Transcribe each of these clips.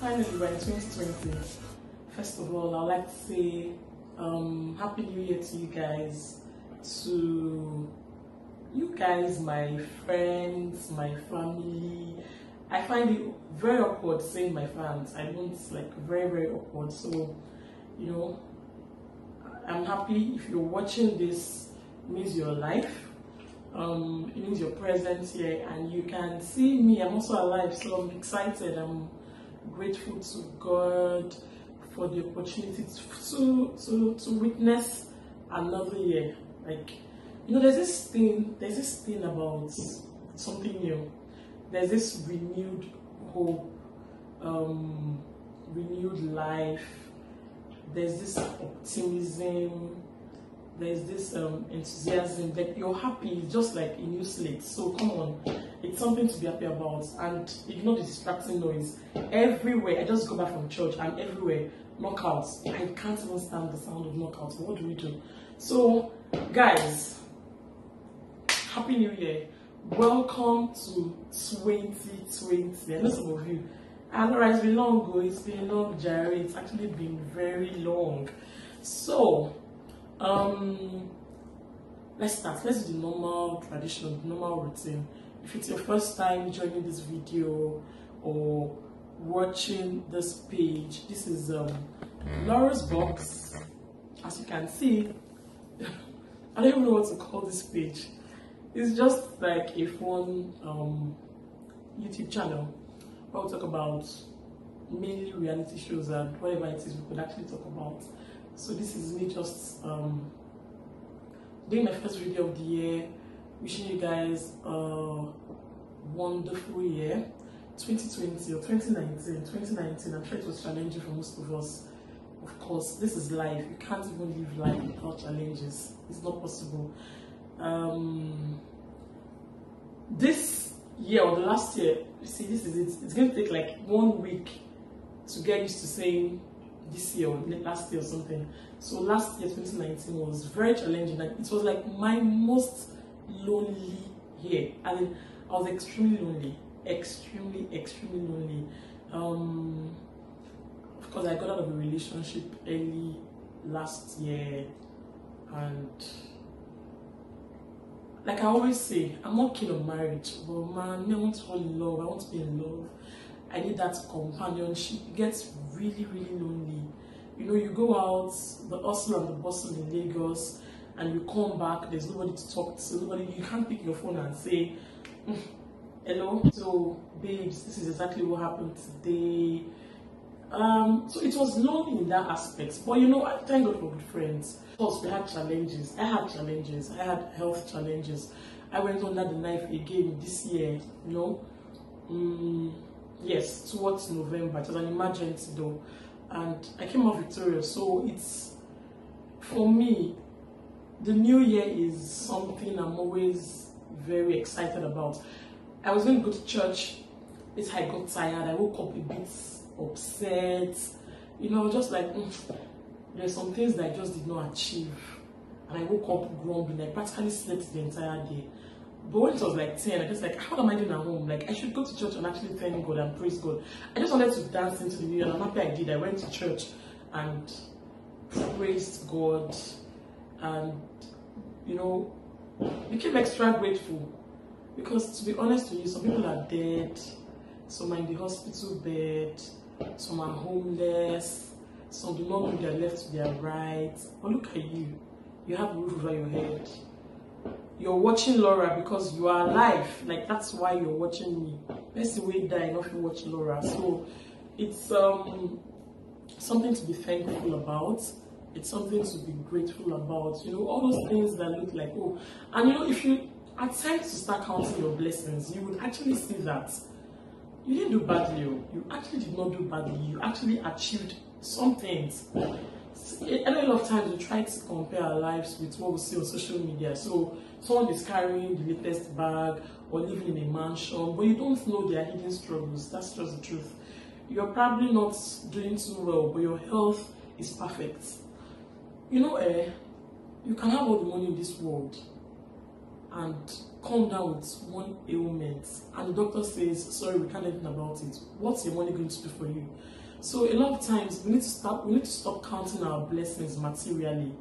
finally we're in 2020. First of all, I'd like to say um, Happy New Year to you guys, to you guys, my friends, my family. I find it very awkward saying my fans. I don't like very, very awkward. So, you know, I'm happy if you're watching this, means your life. Um, it means your presence here and you can see me. I'm also alive, so I'm excited. I'm grateful to God for the opportunity to to to witness another year. Like you know, there's this thing. There's this thing about something new. There's this renewed hope, um, renewed life. There's this optimism. There's this um, enthusiasm that you're happy. Just like a new slate. So come on, it's something to be happy about. And ignore the distracting noise. Everywhere, I just go back from church and everywhere, knockouts. I can't even stand the sound of knockouts. What do we do? So, guys, happy new year. Welcome to 2020. I know some of you. I know it's been long ago. It's been long, Jerry. It's actually been very long. So, um, let's start. Let's do the normal tradition, the normal routine. If it's your first time joining this video or watching this page, this is um, Laura's box. As you can see, I don't even know what to call this page. It's just like a fun um, YouTube channel where we talk about mainly reality shows and whatever it is we could actually talk about. So this is me just um, doing my first video of the year, wishing you guys a wonderful year. 2020 or 2019, 2019, I'm sure it was challenging for most of us. Of course, this is life. You can't even live life without challenges. It's not possible. Um, this year or the last year, you see, this is it. It's going to take like one week to get used to saying this year or last year or something. So last year, 2019, was very challenging. Like it was like my most lonely year. I mean, I was extremely lonely, extremely, extremely lonely. Um, of course, I got out of a relationship early last year, and like I always say, I'm not keen on marriage, but man, I want to fall in love. I want to be in love. I need that companionship. It gets really, really lonely. You know, you go out, the hustle and the bustle in Lagos, and you come back, there's nobody to talk to, nobody, you can't pick your phone and say, "Mm, hello, so babes, this is exactly what happened today. Um, so it was lonely in that aspect. But you know, I thank God for good friends. Of course, we had challenges. I had challenges. I had health challenges. I went under the knife again this year, you know. Mm, yes, towards November. It was an emergency though. And I came out victorious. So it's, for me, the new year is something I'm always very excited about. I was going to go to church. This I got tired. I woke up a bit upset. You know, just like mm, there's some things that I just did not achieve. And I woke up grumbling. I practically slept the entire day. But when it was like 10, I just like, how am I doing at home? Like, I should go to church and actually thank God and praise God. I just wanted to dance into the new year, and I'm happy I did. I went to church and praised God and, you know, became extra grateful. Because to be honest with you, some people are dead, some are in the hospital bed, some are homeless, some do not know their left to their right. But look at you, you have a roof over your head. You're watching Laura because you are alive. Like that's why you're watching me. Let's see way die you watch Laura. So it's um something to be thankful about. It's something to be grateful about. You know, all those things that look like oh, and you know, if you attempt to start counting your blessings, you would actually see that you didn't do badly. oh. You actually did not do badly. You actually achieved some things. A lot of times we try to compare our lives with what we see on social media. So someone is carrying the latest bag or living in a mansion, but you don't know their hidden struggles. That's just the truth. You're probably not doing too well, but your health is perfect. You know, eh, you can have all the money in this world and come down with one ailment and the doctor says, sorry, we can't do anything about it, what's your money going to do for you? So a lot of times we need to stop we need to stop counting our blessings materially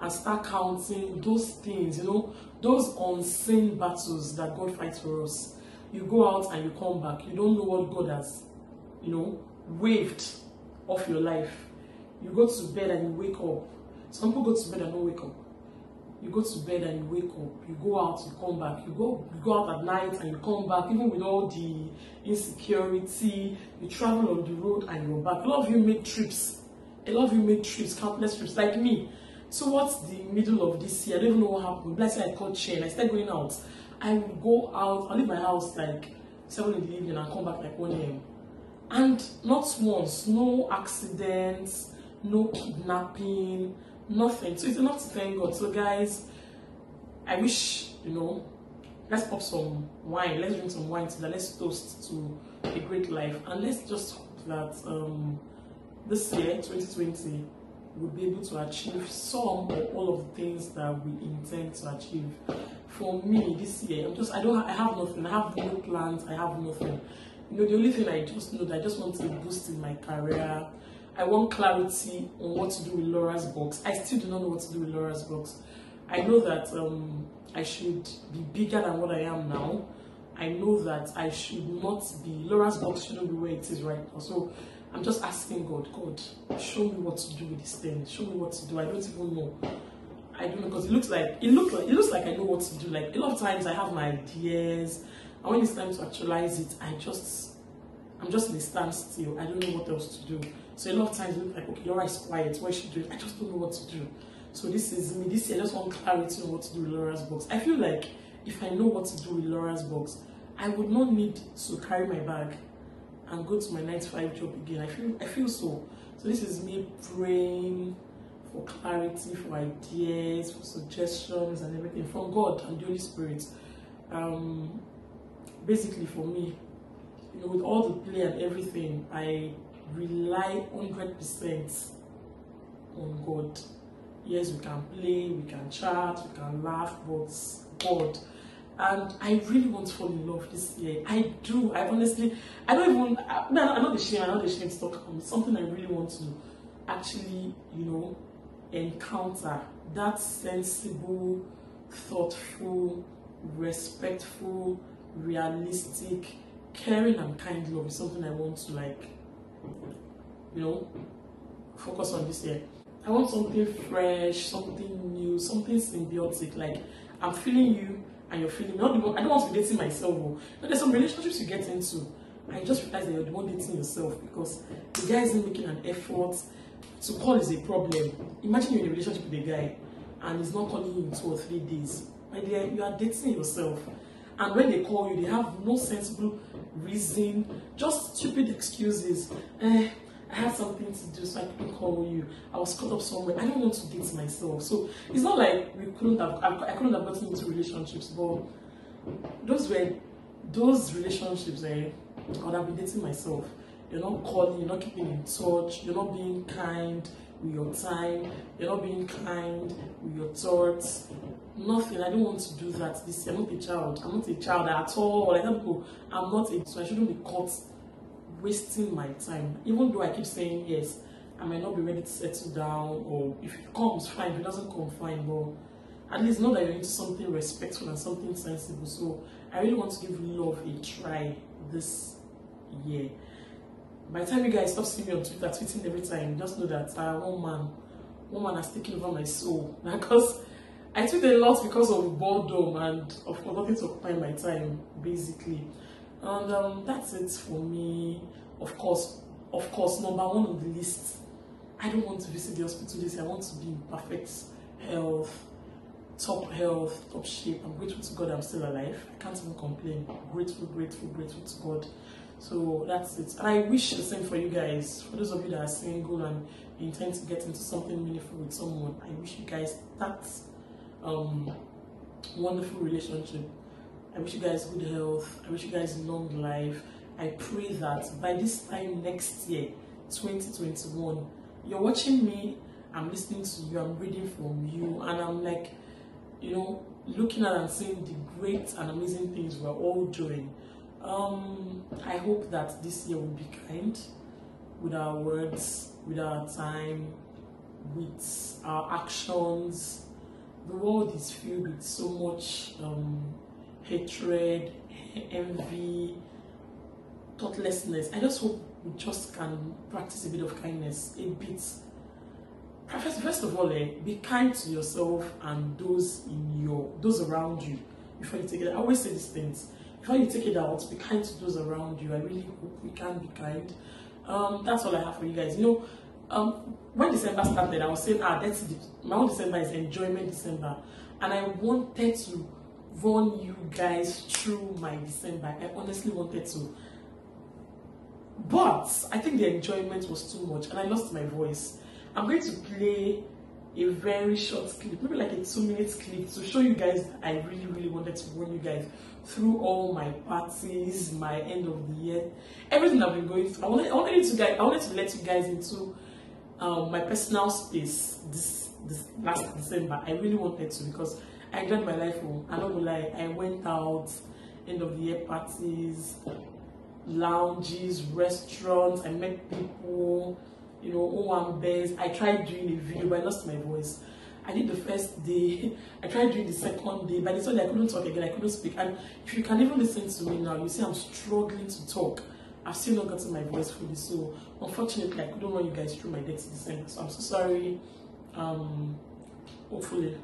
and start counting those things, you know, those unseen battles that God fights for us. You go out and you come back. You don't know what God has, you know, waved off your life. You go to bed and you wake up. Some people go to bed and don't wake up. You go to bed and you wake up. You go out, you come back. You go you go out at night and you come back. Even with all the insecurity, you travel on the road and you're back. A lot of you make trips. A lot of you make trips, countless trips, like me. So what's the middle of this year? I don't even know what happened. Let's say I caught chain. I started going out. I would go out. I leave my house like seven in the evening and come back like one a.m. And not once, no accidents, no kidnapping, nothing. So it's enough to thank God. So guys, I wish you know. Let's pop some wine. Let's drink some wine today. Let's toast to a great life, and let's just hope that um, this year, 2020 we'll be able to achieve some or all of the things that we intend to achieve. For me, this year, I'm just I don't I have nothing. I have no plans. I have nothing. You know, the only thing I just know that I just want to boost in my career. I want clarity on what to do with Laura's box. I still do not know what to do with Laura's box. I know that um, I should be bigger than what I am now. I know that I should not be Laura's box shouldn't be where it is right now. So I'm just asking God, God, show me what to do with this thing. Show me what to do. I don't even know. I don't know because it looks like it looks like it looks like I know what to do. Like a lot of times I have my ideas, and when it's time to actualize it, I just I'm just in a standstill. I don't know what else to do. So a lot of times it looks like okay, Laura is quiet. What she doing? I just don't know what to do. So this is me. This year I just want clarity on what to do with Laura's box. I feel like if I know what to do with Laura's box, I would not need to carry my bag and go to my 9 to 5 job again. I feel I feel so. So this is me praying for clarity, for ideas, for suggestions and everything from God and the Holy Spirit. Um, basically for me, you know, with all the play and everything, I rely 100% on God. Yes, we can play, we can chat, we can laugh, but God and I really want to fall in love this year. I do. I honestly, I don't even. I, I'm not ashamed. I'm not ashamed to talk about It's something I really want to actually, you know, encounter. That sensible, thoughtful, respectful, realistic, caring, and kind love is something I want to like, you know, focus on this year. I want something fresh, something new, something symbiotic. Like I'm feeling you and you're feeling not the one, I don't want to be dating myself. Oh. But there's some relationships you get into you just realize that you're the one dating yourself because the guy isn't making an effort to call is a problem. Imagine you're in a relationship with a guy and he's not calling you in two or three days. My dear, you are dating yourself. And when they call you, they have no sensible reason, just stupid excuses. Eh, I had something to do, so I couldn't call you. I was caught up somewhere. I don't want to date myself. So it's not like we couldn't have. I couldn't have gotten into relationships, but those were those relationships. Eh, I would have been dating myself. You're not calling. You're not keeping in touch. You're not being kind with your time. You're not being kind with your thoughts. Nothing. I don't want to do that this. I'm not a child. I'm not a child at all. Like people, I'm not a. So I shouldn't be caught wasting my time. Even though I keep saying yes, I might not be ready to settle down, or if it comes, fine. If it doesn't come, fine. But at least know that you're into something respectful and something sensible. So I really want to give love a try this year. By the time you guys stop seeing me on Twitter tweeting every time, just know that uh, one man, one man has taken over my soul. Because I tweet a lot because of boredom and of nothing to occupy my time, basically. And um, that's it for me. Of course, of course, number one on the list. I don't want to visit the hospital this year. I want to be in perfect health, top health, top shape. I'm grateful to God I'm still alive. I can't even complain. Grateful, grateful, grateful to God. So that's it. And I wish the same for you guys. For those of you that are single and intend to get into something meaningful with someone, I wish you guys that um, wonderful relationship I wish you guys good health. I wish you guys long life. I pray that by this time next year, 2021, you're watching me, I'm listening to you, I'm reading from you, and I'm like, you know, looking at and seeing the great and amazing things we're all doing. Um, I hope that this year will be kind with our words, with our time, with our actions. The world is filled with so much um, hatred, envy, thoughtlessness. I just hope we just can practice a bit of kindness, a bit. First, first of all, eh, be kind to yourself and those in your those around you before you take it. I always say these things. Before you take it out, be kind to those around you. I really hope we can be kind. Um, that's all I have for you guys. You know, um, when December started, I was saying, ah, that's the, my own December is enjoyment December, and I wanted to run you guys through my December. I honestly wanted to. But I think the enjoyment was too much and I lost my voice. I'm going to play a very short clip, maybe like a two minutes clip to show you guys I really, really wanted to run you guys through all my parties, my end of the year, everything I've been going through. I wanted, I wanted to guys, I wanted to let you guys into um, my personal space this this last December. I really wanted to because I enjoyed my life. Oh, I'm not gonna lie, I went out, end of the year parties, lounges, restaurants. I met people, you know, Owambes. I tried doing a video, but I lost my voice. I did the first day. I tried doing the second day. By the time I couldn't talk again. I couldn't speak. And if you can even listen to me now, you see I'm struggling to talk. I've still not gotten my voice fully. So unfortunately, I couldn't run you guys through my dirty December. So I'm so sorry. Um, hopefully,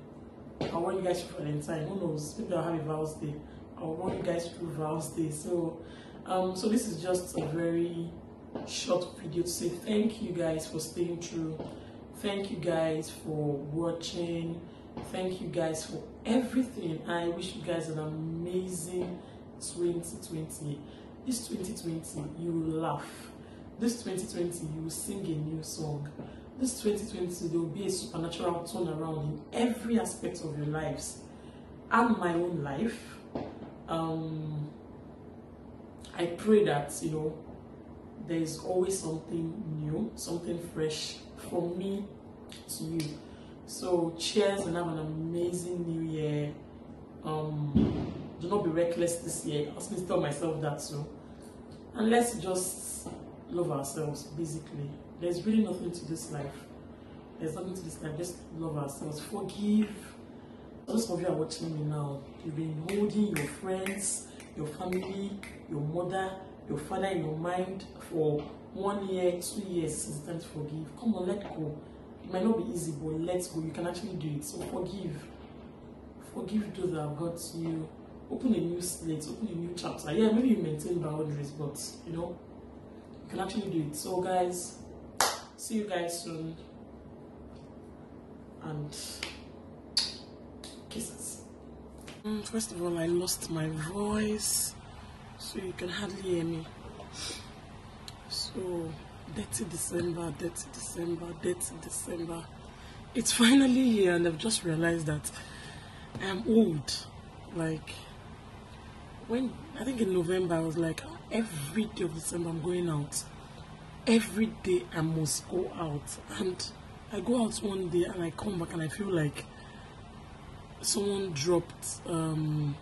I'll run you guys through Valentine. Who knows? Maybe I'll have a vows day. I'll run you guys through vows day. So um, so this is just a very short video to say thank you guys for staying true. Thank you guys for watching. Thank you guys for everything. I wish you guys an amazing 2020 this 2020 you will laugh. This 2020 you will sing a new song. This 2020 there will be a supernatural turnaround in every aspect of your lives and my own life. Um I pray that, you know, there's always something new, something fresh from me to you. So cheers and have an amazing new year. Um, do not be reckless this year. I was tell myself that too. And let's just love ourselves, basically. There's really nothing to this life. There's nothing to this life. Just love ourselves. Forgive. Those of you are watching me now, you've been holding your friends, your family, your mother, your father in your mind for one year, two years, it's time to forgive. Come on, let go. It might not be easy, but let's go. You can actually do it. So forgive. Forgive those that have got you. Open a new slate, open a new chapter. Yeah, maybe you maintain boundaries, but you know, you can actually do it. So guys, see you guys soon. And kisses. Mm, first of all, I lost my voice so you can hardly hear me. So dirty december dirty december dirty december. It's finally here and i've just realized that i'm old. Like when i think in november i was like every day of december i'm going out. Every day i must go out. And i go out one day and i come back and i feel like someone dropped um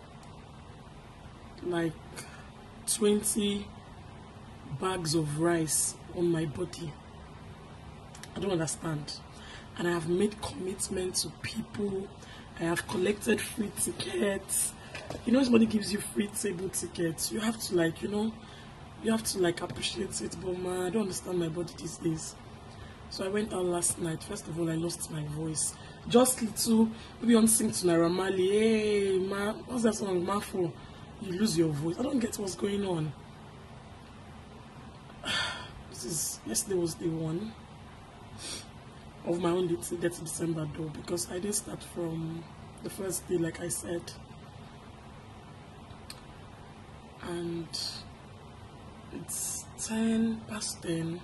like 20 bags of rice on my body. I don't understand. And I have made commitment to people. I have collected free tickets. You know, somebody gives you free table tickets. You have to like, you know, you have to like appreciate it. But man, I don't understand my body these days. So I went out last night. First of all, I lost my voice. Just little, maybe on sing to Naira Marley. Hey, ma, what's that song? Mafo you lose your voice. I don't get what's going on. This is yesterday was day one of my own dirty December though because I didn't start from the first day like I said. And it's 10 past 10.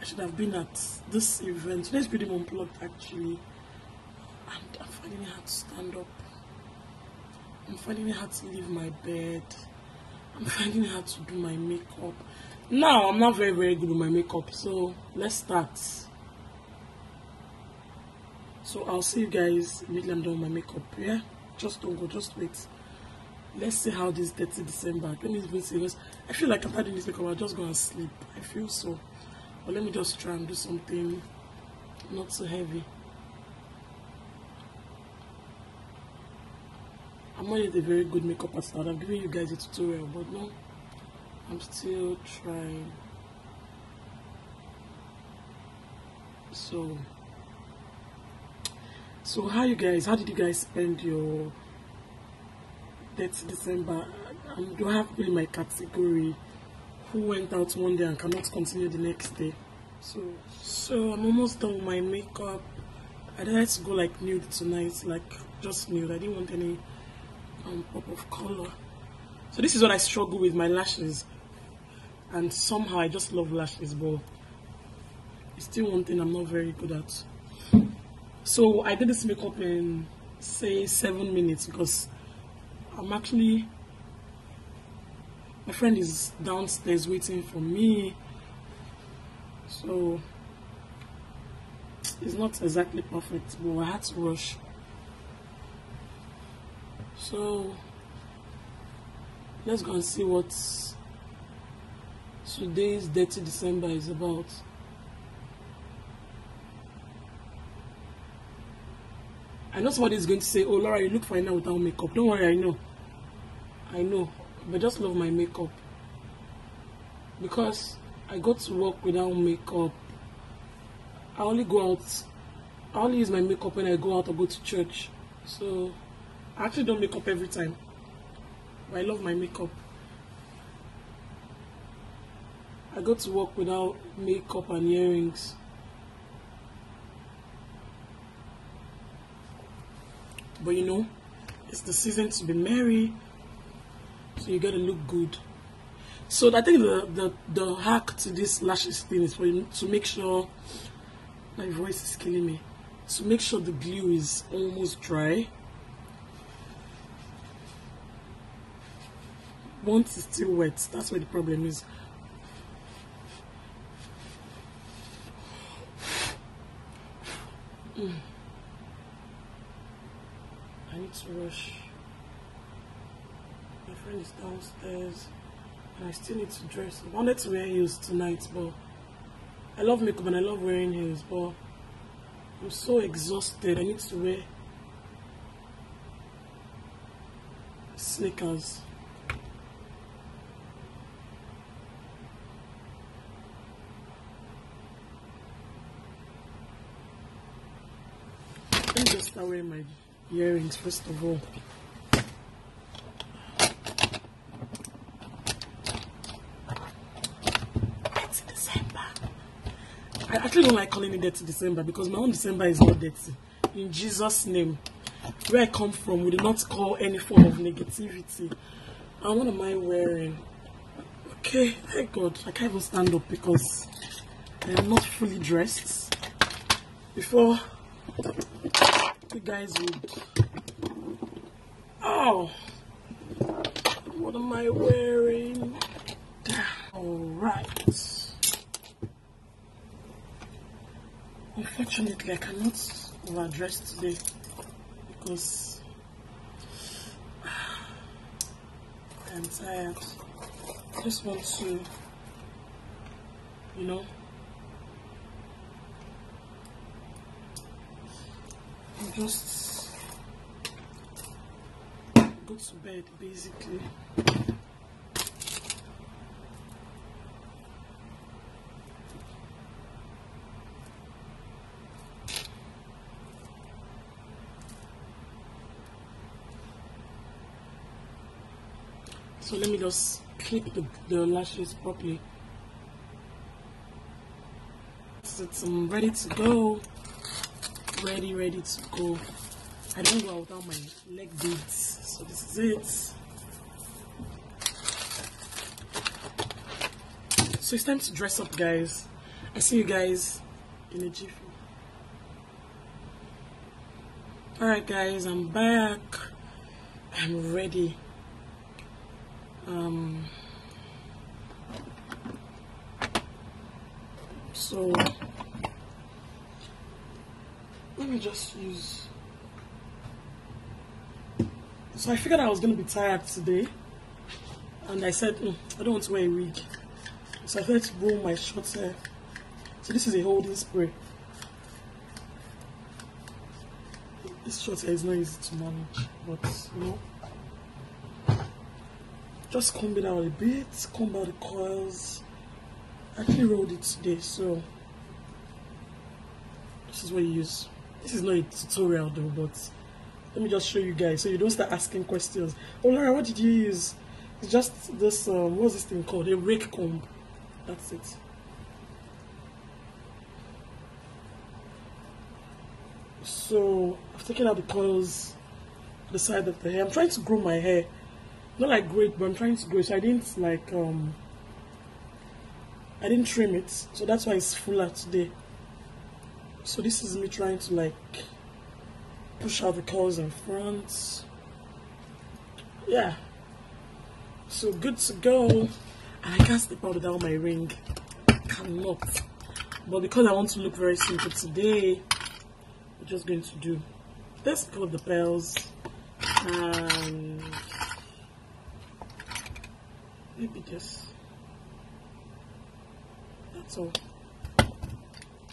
I should have been at this event. Today's pretty unplugged actually. And I'm finding it hard to stand up. I'm finding it hard to leave my bed. I'm finding it hard to do my makeup. Now, I'm not very, very good with my makeup. So, let's start. So, I'll see you guys immediately I'm done with my makeup. Yeah? Just don't go. Just wait. let's see how this 30 December. Let me even this. I feel like after doing this makeup, I'll just go and sleep. I feel so. But let me just try and do something not so heavy. I'm not yet a very good makeup artist. I'm giving you guys a tutorial, but no, I'm still trying. So, so how you guys? How did you guys spend your 30 December? Um, do I have in my category who went out one day and cannot continue the next day? So, so I'm almost done with my makeup. I decided to go like nude tonight, like just nude. I didn't want any of color. So this is what I struggle with my lashes, and somehow I just love lashes, but it's still one thing I'm not very good at. So I did this makeup in say seven minutes because I'm actually my friend is downstairs waiting for me so it's not exactly perfect but I had to rush so let's go and see what today's dirty December is about. I know somebody is going to say oh Laura you look fine now without makeup. Don't worry I know. I know. But just love my makeup. Because I go to work without makeup. I only go out, I only use my makeup when I go out or go to church. So I actually don't make up every time. But I love my makeup. I go to work without makeup and earrings. But you know, it's the season to be merry, so you gotta look good. So I think the, the, the hack to this lashes thing is for you to make sure, my voice is killing me, to make sure the glue is almost dry. Once it's still wet, that's where the problem is. Mm. I need to rush. My friend is downstairs. And I still need to dress. I wanted to wear heels tonight, but I love makeup and I love wearing heels, but I'm so exhausted. I need to wear sneakers. Start wearing my earrings first of all. I actually don't like calling it dirty December because my own December is not dirty. In Jesus' name. Where I come from, we do not call any form of negativity. And what am I wearing? Okay, thank God. I can't even stand up because I am not fully dressed. Before you guys would... Oh! What am I wearing? Alright. Unfortunately, I cannot overdress today because I'm tired. Just want to, you know, just go to bed basically. So let me just clip the, the lashes properly. So I'm ready to go. Ready, ready to go. I don't go out without my leg beads. So this is it. So it's time to dress up, guys. I see you guys in a jiffy. Alright, guys, I'm back. I'm ready um, so let me just use So I figured I was going to be tired today. And I said, mm, I don't want to wear a wig. So I started to roll my short hair. So this is a holding spray. This short hair is not easy to manage, but you know. Just comb it out a bit, comb out the coils. I actually rolled it today, so this is what you use. This is not a tutorial though, but let me just show you guys so you don't start asking questions. Oh Laura, what did you use? It's just this, um, what's this thing called? A rake comb. That's it. So I've taken out the coils, the side of the hair. I'm trying to grow my hair. Not like great, but I'm trying to grow it. So I didn't like, um, I didn't trim it. So that's why it's fuller today. So this is me trying to like push out the curls in front. Yeah. So good to go. And I can't slip out without my ring. I cannot. But because I want to look very simple today, I'm just going to do this put the pearls and maybe this. That's all.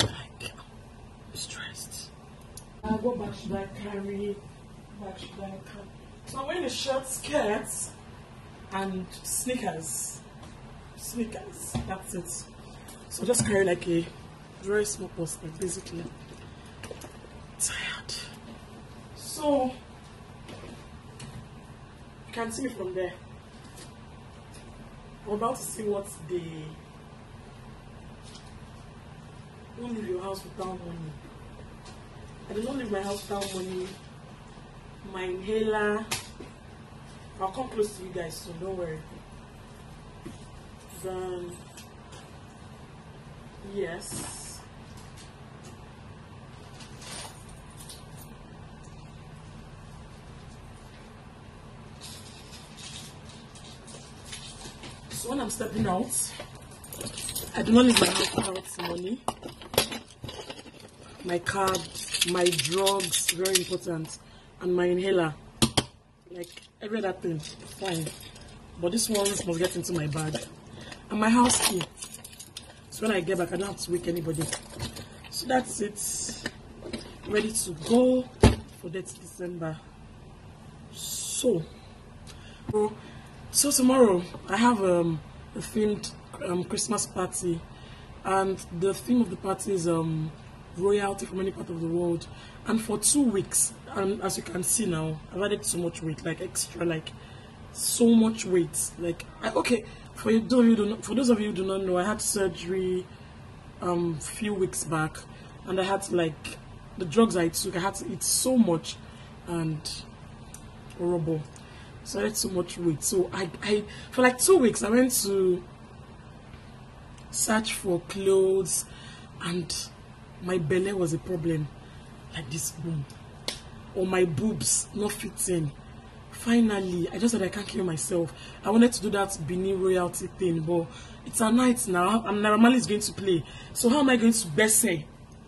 Like, I'm stressed. Uh, what bag should I carry? Should I carry? So I'm wearing a short skirt and sneakers. Sneakers, that's it. So just carry like a very small like basically. Tired. So you can see me from there. I'm about to see what the don't leave your house without money. I did not leave my house without money. My inhaler. I'll come close to you guys soon, don't worry. Then, yes. So when I'm stepping out, I do not leave my house without money. My card, my drugs, very important, and my inhaler. Like every other thing, fine. But this one must get into my bag. And my house key. So when I get back, I don't have to wake anybody. So that's it. Ready to go for that December. So, so tomorrow I have um, a themed um, Christmas party, and the theme of the party is um, royalty from any part of the world. And for two weeks, and as you can see now, I've added so much weight, like extra, like so much weight. Like I, okay, for you, of you do not, for those of you who do not know, I had surgery um few weeks back, and I had to like the drugs I took. I had to eat so much, and horrible. So I had so much weight. So I, I for like two weeks, I went to search for clothes, and my belly was a problem, like this boom, or my boobs not fitting. Finally, I just said I can't kill myself. I wanted to do that Benin royalty thing, but it's a night now. I'm normally going to play. So how am I going to say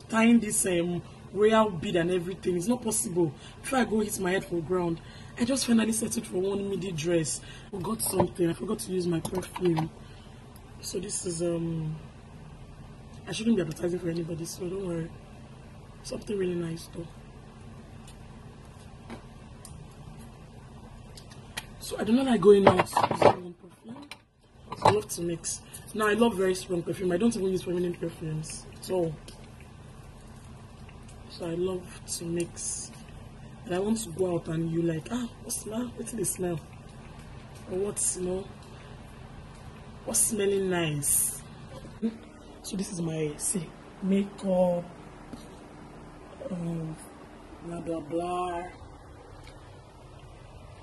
tying this um, royal bead and everything? It's not possible. Before I go hit my head for ground, I just finally settled for one midi dress. Forgot something. I forgot to use my perfume. So this is um. I shouldn't be advertising for anybody, so don't worry. Something really nice though. So I do not like going out using perfume. I love to mix. Now I love very strong perfume. I don't even use feminine perfumes. So so I love to mix. And I want to go out and you like, ah, what smell? What's the smell? Or you know what's smelling nice? So this is my see makeup um, blah blah blah.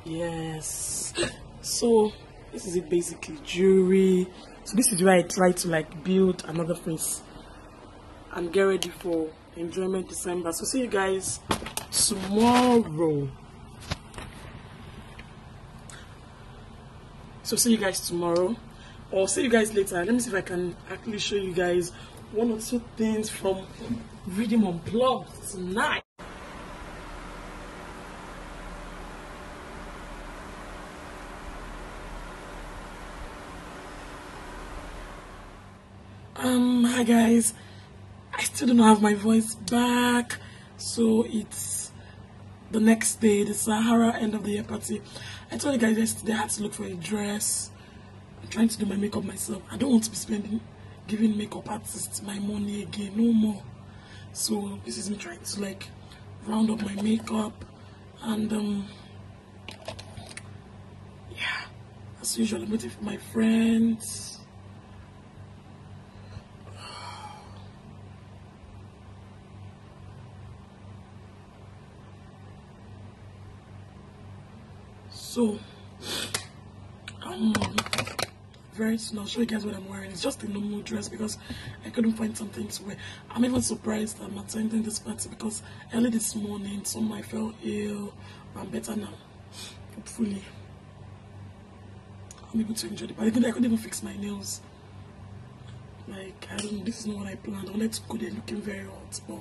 Yes. So this is it basically jewelry. So this is where i try to like build another face. And get ready for enjoyment december. So see you guys tomorrow. So see you guys tomorrow I'll see you guys later. Let me see if i can actually show you guys one or two things from reading on blog tonight. Um hi guys. I still don't have my voice back so it's the next day the sahara end of the year party. I told you guys yesterday i had to look for a dress. Trying to do my makeup myself. I don't want to be spending giving makeup artists my money again, no more. So this is me trying to like round up my makeup and um yeah, as usual I'm waiting for my friends. So, um, very soon I'll show you guys what I'm wearing. It's just a normal dress because I couldn't find something to wear. I'm even surprised I'm attending this party because early this morning someone fell ill. I'm better now. Hopefully, I'm able to enjoy the party. I couldn't even fix my nails. Like, I don't know, this is not what I planned. I wanted to go there looking very hot, but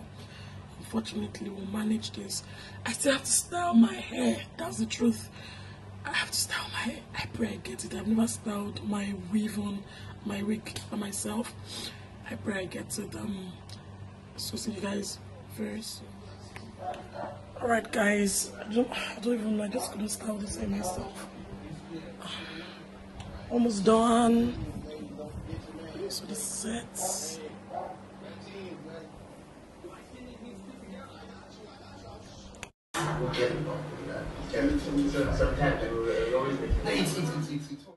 unfortunately, we'll manage this. I still have to style my hair. That's the truth. I have to style my hair. I pray I get it. I've never styled my weave on my wig by myself. I pray I get it. Um, so see you guys very soon. Alright guys, I don't, I don't even know, I just couldn't style this hair myself. Almost done. So the sets. Sometimes we always make